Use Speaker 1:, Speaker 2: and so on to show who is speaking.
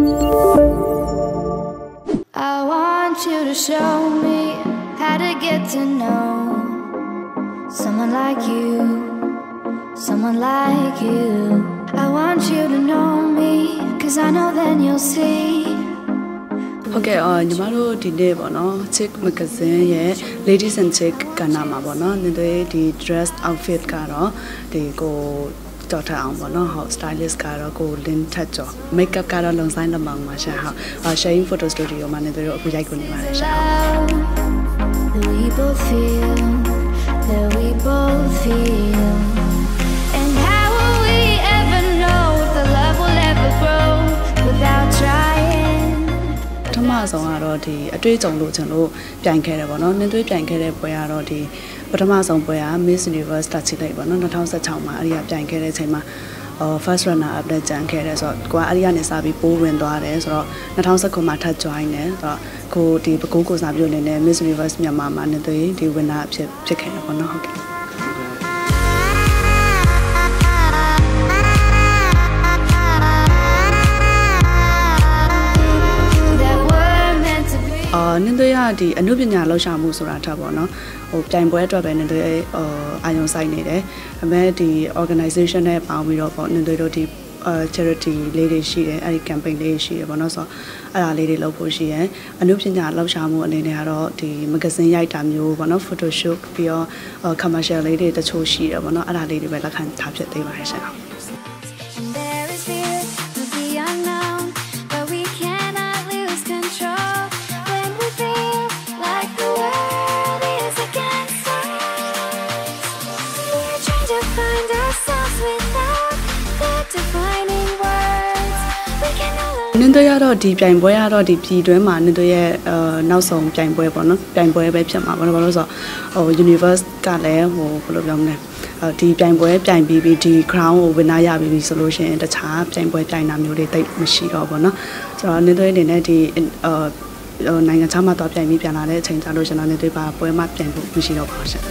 Speaker 1: okay want you to show
Speaker 2: uh, nhưng mà rồi thì đây bọn nó check magazine ye ladies and check cả nam mà bọn nó. Nên đây thì dress outfit cả đó. Thì cô တော်ထအောင်ပေါ့နော်ဟုတ် stylist ကတော့ကို lin ထက်ကျော် makeup ကတော့လုံဆိုင်လမောင်ပါရှာဟုတ် sharing photo studio မှာနေတို့အခုရိုက်ကိုနေပါတယ်ရှာဟုတ်
Speaker 1: Love that we both feel, that we both feel.
Speaker 2: ဆုံးကတော့ဒီအတွေ့အကြုံလို့ကျွန်တော်ပြိုင်ခဲ့တယ်ပေါ့နော်နင်းသွေးပြိုင်ခဲ့တဲ့ပွဲကတော့ဒီပထမဆုံးပွဲက Miss Universe တက်ချီလိုက်ပေါ့နော်2016မှာအဲ့ဒီကပြိုင်ခဲ့တဲ့အချိန်မှာအော် first runner up နဲ့ကြံခဲ့တယ်ဆိုတော့ကိုကအဲ့ဒီကနေစပြီးပိုးဝင်သွားတယ်ဆိုတော့2019မှာထပ် join တယ်ဆိုတော့ကိုဒီပကိုးကိုစားပြုတ်နေနဲ့ Miss Universe မြန်မာမှာနင်းသွေးဒီ winner ဖြစ်ဖြစ်ခဲ့တယ်ပေါ့နော်ဟုတ်ကဲ့ အာနင်းသွေးကဒီအမှုပညာလှူရှာမှုဆိုတာထပ်ပေါ့နော်ဟိုပြိုင်ပွဲအတွက်ပဲနင်းသွေးအာအာယုံဆိုင်နေတယ်အမဲဒီ organization နဲ့ပေါင်းပြီးတော့ပေါ့နင်းသွေးတို့ဒီအာ charity လေးတွေရှိတယ်အဲ့ဒီ campaign လေးတွေရှိတယ်ပေါ့နော်ဆိုတော့အဲ့ဒါလေးတွေလုပ်ဖို့ရှိရယ်အမှုပညာလှူရှာမှုအနေနဲ့ကတော့ဒီ magazine ရိုက်တာမျိုးပေါ့နော် photo shoot ပြီးတော့ commercial လေးတွေတချို့ရှိတယ်ပေါ့နော်အဲ့ဒါလေးတွေပဲလက်ခံထားဖြစ်သေးပါတယ်ရှင် နင်းတို့ရတော့ဒီပြိုင်ပွဲကတော့ဒီပြည်တွင်းမှာနင်းတို့ရဲ့အဲနောက်ဆုံးပြိုင်ပွဲပေါ့နော်ပြိုင်ပွဲပဲဖြစ်မှာပေါ့နော်ဘာလို့လဲဆိုတော့ဟို universe ကလည်းဟိုဘယ်လိုပြောမလဲအဲဒီပြိုင်ပွဲပြိုင်ပြီးပြီးဒီ crown ကို winner ရပြီးပြီဆိုလို့ရှိရင်တခြားပြိုင်ပွဲပြိုင်တာမျိုးတွေတိတ်မရှိတော့ဘူးเนาะဆိုတော့နင်းတို့အနေနဲ့ဒီအဲဟိုနိုင်ငံခြားမှာတော့ပြိုင်ပြီးပြန်လာတဲ့အချိန်ကျလို့ရှင်တော့နင်းတို့ပါပွဲမှာပြိုင်ဖို့မရှိတော့ပါဘူးရှင်